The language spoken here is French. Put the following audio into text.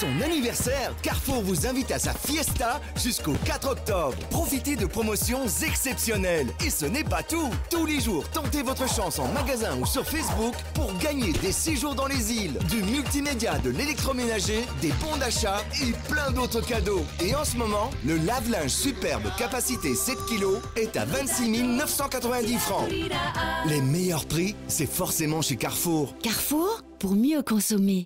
son anniversaire, Carrefour vous invite à sa fiesta jusqu'au 4 octobre. Profitez de promotions exceptionnelles. Et ce n'est pas tout. Tous les jours, tentez votre chance en magasin ou sur Facebook pour gagner des séjours dans les îles, du multimédia, de l'électroménager, des bons d'achat et plein d'autres cadeaux. Et en ce moment, le lave-linge superbe capacité 7 kg est à 26 990 francs. Les meilleurs prix, c'est forcément chez Carrefour. Carrefour, pour mieux consommer.